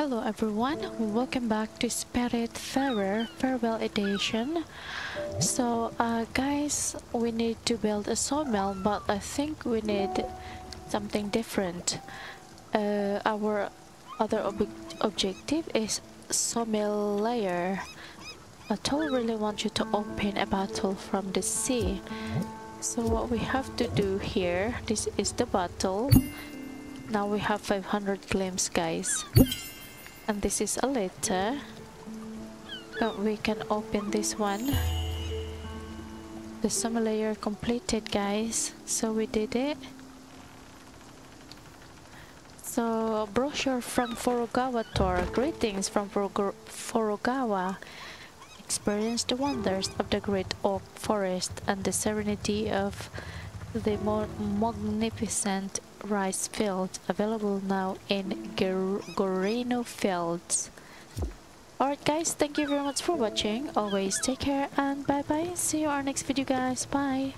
Hello everyone, welcome back to Spiritfarer Farewell Edition. So uh, guys, we need to build a sawmill but I think we need something different. Uh, our other ob objective is Sommelier. I don't really want you to open a bottle from the sea. So what we have to do here, this is the bottle. Now we have 500 Glims guys and this is a letter. But we can open this one. The Sommelier completed guys. So we did it. So brochure from Furogawa tour. Greetings from Furogawa. Experience the wonders of the great oak forest and the serenity of the more magnificent rice fields available now in Goreno Fields. Alright guys, thank you very much for watching. Always take care and bye bye. See you our next video guys. Bye.